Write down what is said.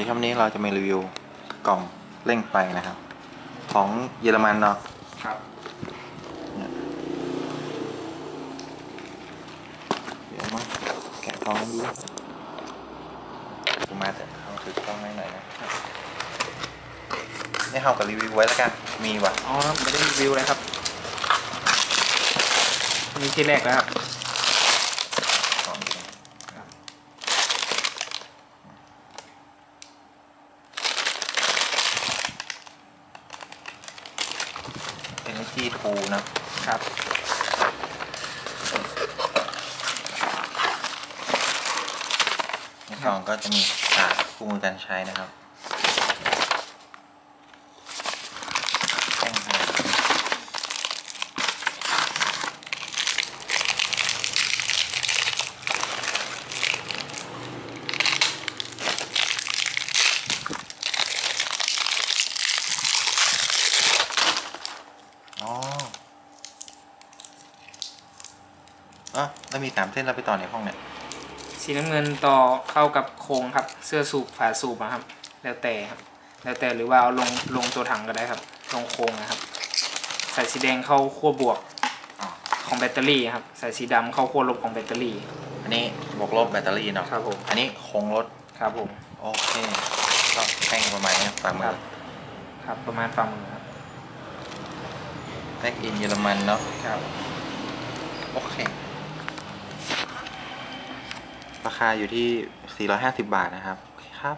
นี่ครับวันนี้เราจะมารีวิวกล่องเร่งไฟนะครับ ของเยอรมันเนาะครับเดี๋ยวมาแกะกล่องดูกูมาแต่เขาถือกล้องให้หน่อยนะนี่เขากับรีวิวไว้แล้วกันมีว่ะอ๋อไม่ได้รีวิวเลยครับนี่ที่แรกแล้วครับ กล่องอยู่ ครับ เป็น จีทูนะครับ ในกล่องก็จะมีสายคู่มือการใช้นะครับ อ๋ออะแล้วมีสามเส้นเราไปต่อในห้องเนี่ย สีน้ำเงินต่อเข้ากับโครงครับ เสื้อสูบฝาสูบอะครับ แล้วแต่ครับ แล้วแต่หรือว่าเอาลงลงตัวถังก็ได้ครับ ลงโครงนะครับ ใส่สีแดงเข้าขั้วบวกอ๋อของแบตเตอรี่ครับ ใส่สีดำเข้าขั้วลบของแบตเตอรี่ อันนี้บวกลบแบตเตอรี่เนาะ ครับผม อันนี้โครงรถ ครับผม โอเค ก็แท่งประมาณนี้ฝ่ามืครัอบครับ ประมาณฝ่ามือครับ แม็กอินเยอรมันเนาะครับ โอเค ราคาอยู่ที่ 450 บาทนะครับโอเคครับ